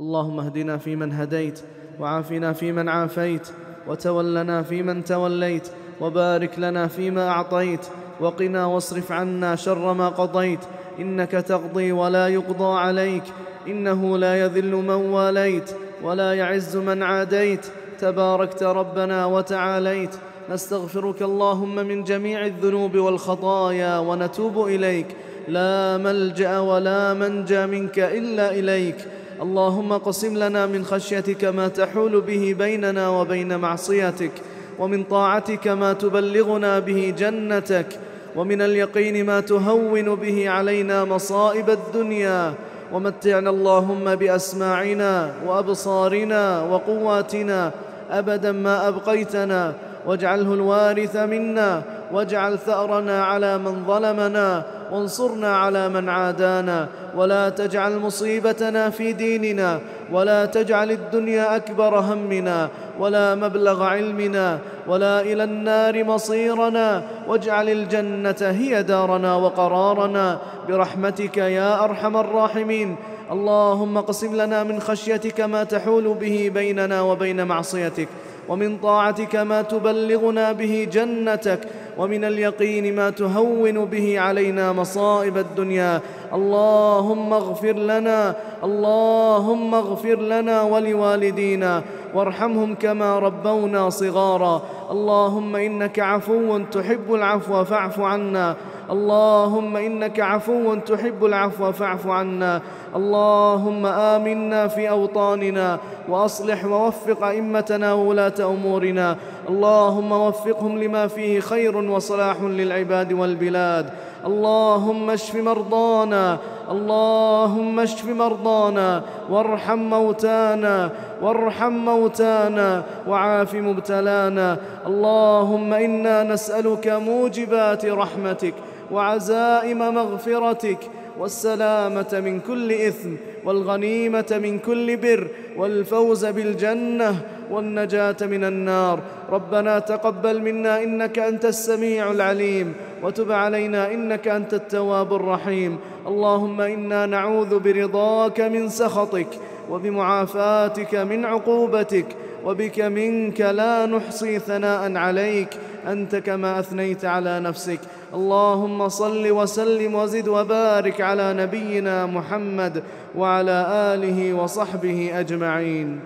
اللهم اهدنا فيمن هديت وعافنا فيمن عافيت وتولنا فيمن توليت وبارك لنا فيما أعطيت وقنا واصرف عنا شر ما قضيت إنك تقضي ولا يقضى عليك إنه لا يذل من واليت ولا يعز من عاديت تباركت ربنا وتعاليت نستغفرك اللهم من جميع الذنوب والخطايا ونتوب إليك لا ملجأ ولا منجأ منك إلا إليك اللهم قسم لنا من خشيتك ما تحول به بيننا وبين معصيتك ومن طاعتك ما تبلغنا به جنتك ومن اليقين ما تهون به علينا مصائب الدنيا. ومتعنا اللهم بأسماعنا وأبصارنا وقواتنا أبدا ما أبقيتنا واجعله الوارث منا واجعل ثأرنا على من ظلمنا وانصرنا على من عادانا. ولا تجعل مصيبتنا في ديننا ولا تجعل الدنيا أكبر همنا ولا مبلغ علمنا. ولا إلى النار مصيرنا. واجعل الجنة هي دارنا وقرارنا. برحمتك يا أرحم الراحمين. اللهم اقسم لنا من خشيتك ما تحول به بيننا وبين معصيتك. ومن طاعتك ما تبلغنا به جنتك ومن اليقين ما تهون به علينا مصائب الدنيا. اللهم اغفر لنا اللهم اغفر لنا ولوالدينا وارحمهم كما ربونا صغارا. اللهم إنك عفو تحب العفو فاعف عنا. اللهم إنك عفو تحب العفو فاعف عنا. اللهم آمنا في أوطاننا. وأصلح ووفق أئمتنا وولاة أمورنا. اللهم وفقهم لما فيه خير وصلاح للعباد والبلاد. اللهم اشف مرضانا. اللهم اشف مرضانا. وارحم موتانا. وارحم موتانا. وعاف مبتلانا. اللهم إنا نسألك موجبات رحمتك. وعزائم مغفرتك والسلامة من كل إثم والغنيمة من كل بر والفوز بالجنة والنجاة من النار. ربنا تقبل منا إنك أنت السميع العليم وتب علينا إنك أنت التواب الرحيم. اللهم إنا نعوذ برضاك من سخطك وبمعافاتك من عقوبتك وبك منك لا نحصي ثناء عليك. أنت كما أثنيت على نفسك. اللهم صل وسلم وزد وبارك على نبينا محمد وعلى آله وصحبه أجمعين.